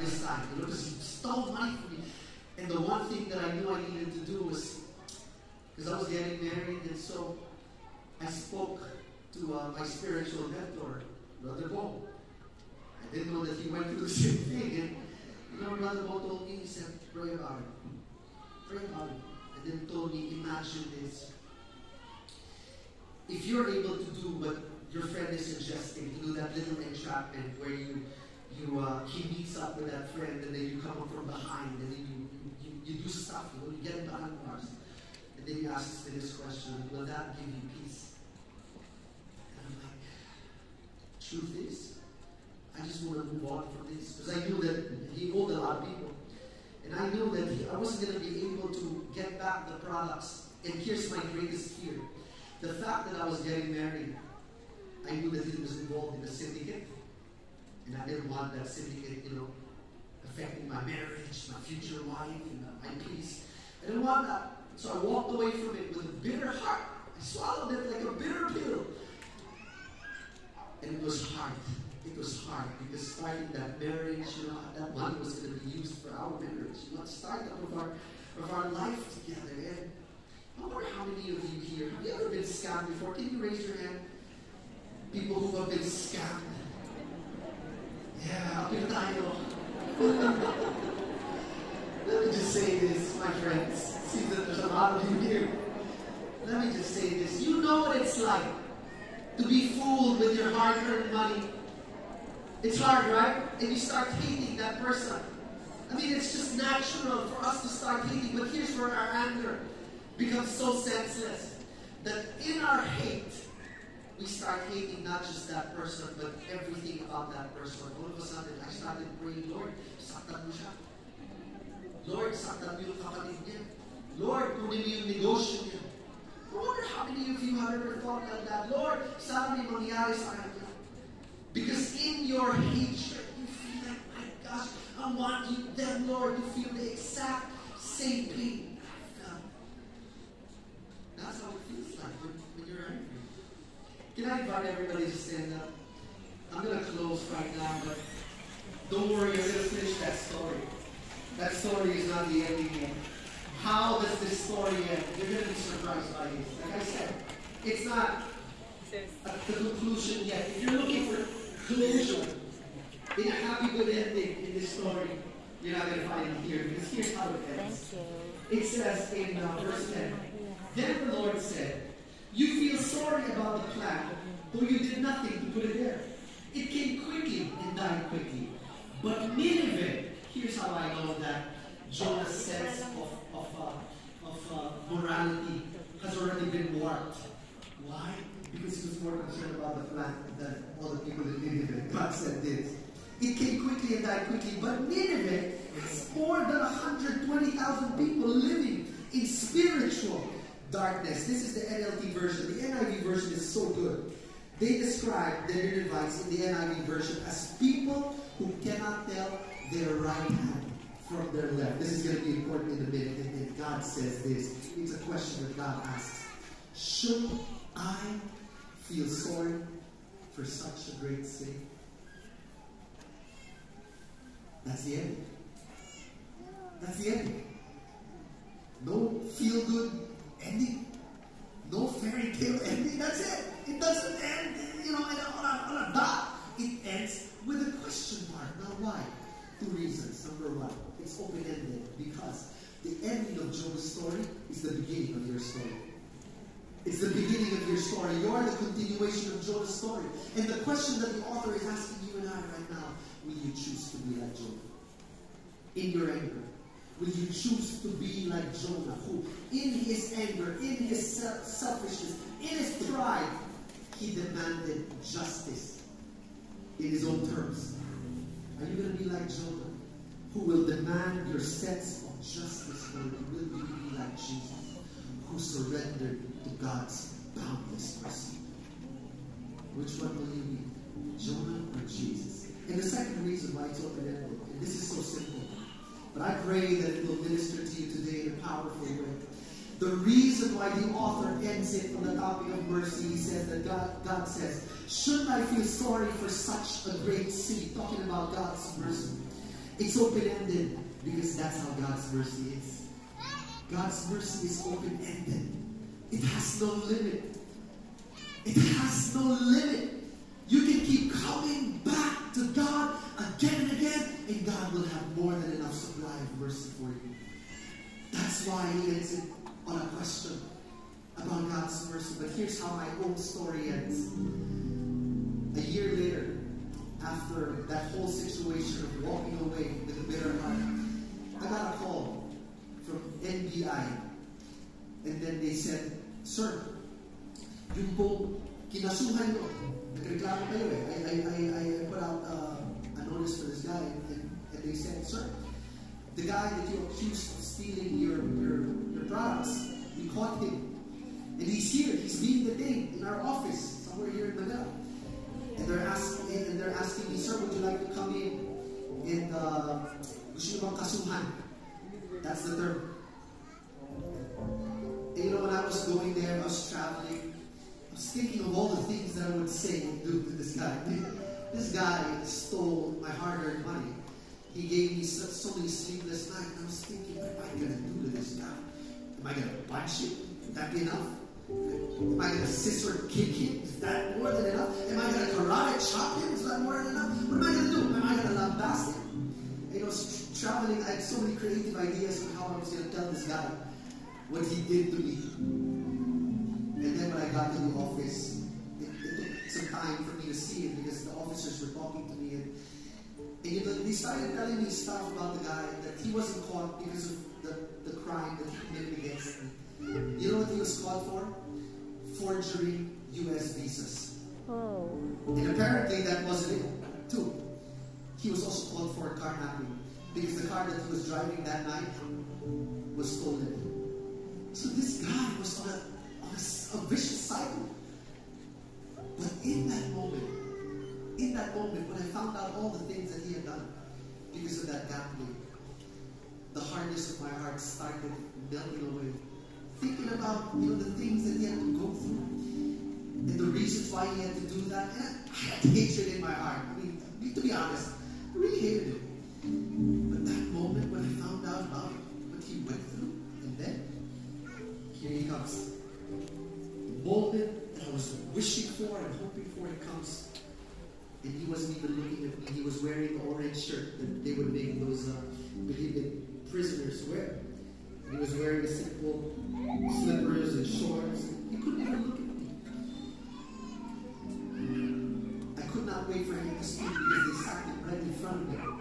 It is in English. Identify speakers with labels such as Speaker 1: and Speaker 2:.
Speaker 1: this you know, because he stole money from me. And the one thing that I knew I needed to do was, because I was getting married, and so I spoke to uh, my spiritual mentor, Brother Bo. I didn't know that he went through the same thing. And you know, Brother Bo told me, he said, pray about it. Pray about it. And then told me, imagine this. If you're able to do what your friend is suggesting, to do that little entrapment where you you uh, he meets up with that friend and then you come up from behind and then you, you, you do stuff, you know, you get behind bars. And then he asks me this question, will that give you peace? And I'm like, truth is, I just want to move on from this. Because I knew that he owed a lot of people. And I knew that he, I wasn't going to be able to get back the products. And here's my greatest fear. The fact that I was getting married, I knew that he was involved in a syndicate. And I didn't want that syndicate, you know, affecting my marriage, my future wife, and my peace. I didn't want that. So I walked away from it with a bitter heart. I swallowed it like a bitter pill. And it was hard. It was hard because starting that marriage, you know, that money was going to be used for our marriage, you know, start of our, of our life together. And I wonder how many of you here, have you ever been scammed before? Can you raise your hand? People who have been scammed. Yeah, up in Let me just say this, my friends. See that there's a lot of you here. Let me just say this. You know what it's like to be fooled with your hard-earned money. It's hard, right? And you start hating that person. I mean, it's just natural for us to start hating, but here's where our anger becomes so senseless. That in our hate, we start hating not just that person, but everything about that person. All of a sudden, I started praying, Lord, saktan mo siya. Lord, saktan mo yung kapatid niya. Lord, kunin mo yung negosyo niya. I wonder how many of you have ever thought like that. Lord, sana may mangyari sa kanya. Because in your hatred, you feel like, my gosh, I want them, Lord, to feel the exact same pain I felt. That's how it feels like when, when you're angry. Can I invite everybody to stand up? I'm going to close right now, but don't worry, you're going to finish that story. That story is not the ending yet. How does this story end? You're going to be surprised by this. Like I said, it's not at the conclusion yet. If you're looking for conclusion in a happy good ending in this story, you're not going to find it here because here's how it ends. It says in uh, verse 10 Then the Lord said, You feel sorry about the plant, though you did nothing to put it there. It came quickly and died quickly. But Nineveh, here's how I know that Jonah's sense of, of, uh, of uh, morality has already been warped. Why? Because he was more concerned about the plant than all the people in Nineveh. God said this. It came quickly and died quickly. But Nineveh has more than 120,000 people living in spiritual darkness. This is the NLT version. The NIV version is so good. They describe the Ninevites in the NIV version as people who cannot tell their right hand from their left. This is going to be important in a minute. And, God says this. It's a question that God asks. Should I feel sorry for such a great sin? That's the end. That's the end. No feel good ending. No fairy tale ending. That's it. It doesn't end, you know, on a, on a dot. It ends with a question mark. Now, why? Two reasons. Number one, it's open ended because the ending of Job's story is the beginning of your story. It's the beginning of your story. You are the continuation of Job's story. And the question that the author is asking you and I right now will you choose to be like Job? In your anger, will you choose to be like Jonah, who in his anger, in his selfishness, in his pride, he demanded justice in his own terms? Are you going to be like Jonah, who will demand your sense of justice, or will you be like Jesus, who surrendered to God's boundless mercy? Which one will you be, Jonah or Jesus? And the second reason why it's open-ended, and this is so but I pray that it will minister to you today in a powerful way. The reason why the author ends it on the topic of mercy, he says that God, God says, Shouldn't I feel sorry for such a great sin? Talking about God's mercy. It's open-ended because that's how God's mercy is. God's mercy is open-ended. It has no limit. It has no limit. You can keep coming back to God again and again, and God will have more than enough supply of mercy for you. That's why he ends it on a question about God's mercy. But here's how my own story ends. A year later, after that whole situation of walking away with a bitter heart, I got a call from NBI. And then they said, Sir, yung po kinasuhan nyo, nagreklamo kayo eh. I, I, I, I guy and, and they said, Sir, the guy that you accused of stealing your, your, your products, we caught him. And he's here, he's being detained in our office, somewhere here in Manila. And they're asking, and they're asking me, Sir, would you like to come in and uh, kasuhan? That's the term. And you know, when I was going there, I was traveling, I was thinking of all the things that I would say and do to this guy. This guy stole my hard-earned money. He gave me so, so many sleepless nights. I was thinking, what am I going to do to this guy? Am I going to punch him? Would that be enough? Am I going to scissor kick him? Is that more than enough? Am I going to karate chop him? Is that more than enough? What am I going to do? Am I going to lambast him? You know, traveling, I had so many creative ideas on how I was going to tell this guy what he did to me. And then when I got to the office, some time for me to see it because the officers were talking to me. And, and you know, they started telling me stuff about the guy that he wasn't caught because of the, the crime that he committed against me. You know what he was caught for? Forgery U.S. visas.
Speaker 2: Oh.
Speaker 1: And apparently that wasn't it, too. He was also called for car carnapping because the car that he was driving that night was stolen. So this guy was on a, on a, a vicious cycle. But in that moment, in that moment, when I found out all the things that he had done because of that gambling, the hardness of my heart started melting away. Thinking about you know the things that he had to go through and the reasons why he had to do that. And I had hatred in my heart. I mean, to be honest, I really hated him. And he wasn't even looking at me. He was wearing the orange shirt that they would make those uh, Bilibid prisoners wear. He was wearing simple slippers and shorts. He couldn't even look at me. I could not wait for him to speak because they sat right in front of me.